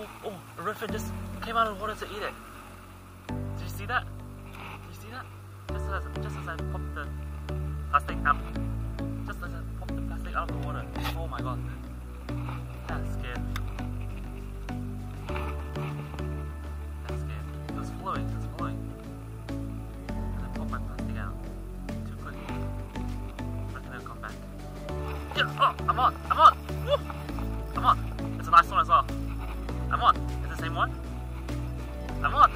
oh, oh, a redfin just came out of the water to eat it. Did you see that? Did you see that? Just as, just as I popped the plastic out. Just as I popped the plastic out of the water. Oh my god. That's scared. That's scared. It was flowing, it was flowing. And I popped my plastic out. Too quick. Reckon it'll come back. Yeah, oh, I'm on, I'm on! Woo! I'm on. It's a nice one as well. I'm on. Is the same one? I'm on.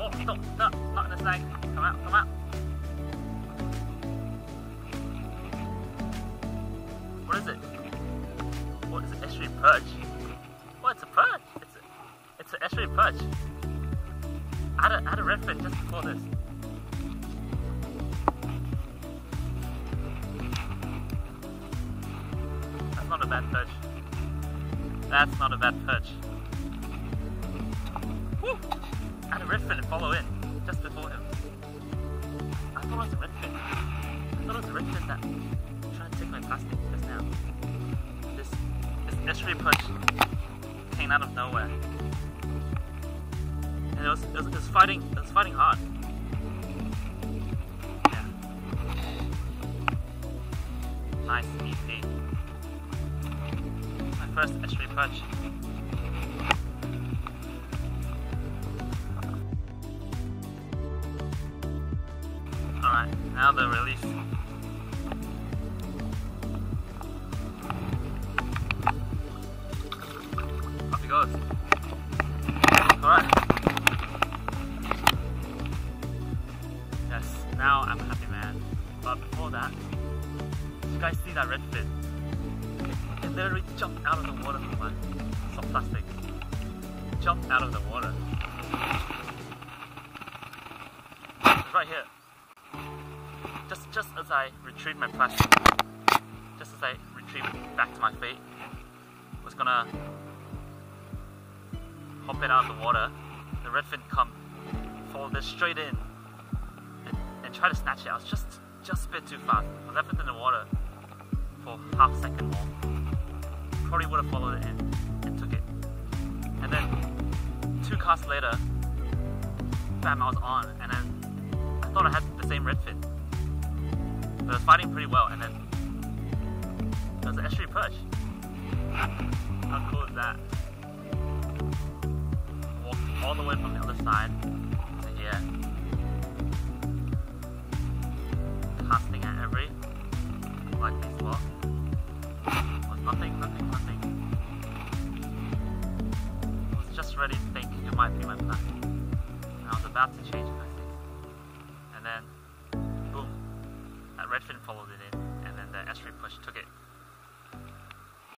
Oh, no, no, not in the snag. Come out, come out. What is it? What is it? Estuary perch. Oh, it's a perch. It's a, it's an estuary perch. I had a, I had a redfin just before this. That's not a bad perch. That's not a bad perch. I had a redfin follow in just before him. I thought it was a redfin. I thought it was a redfin that tried to take my plastic just now. This this estuary perch came out of nowhere. And it was, it was, it was fighting it was fighting hard. Yeah. Nice EP. First estuary perch. Alright, now the release. Off he goes. Alright. Yes, now I'm a happy man. But before that, did you guys see that red fin? It literally jumped out of the water from my soft plastic. Jumped out of the water. It's right here. Just just as I retrieved my plastic, just as I retrieved it back to my feet, was gonna hop it out of the water. The redfin come, followed it straight in, and, and try to snatch it. I was just just a bit too fast. I left it in the water for half a second more. Probably would have followed it in and took it. And then two casts later, bam, I was on, and then I thought I had the same redfin. But it was fighting pretty well, and then there was an estuary perch. How cool is that? Walked all the way from the other side might be my. And I was about to change my thing. And then, boom, that redfin followed it in, and then the estuary perch took it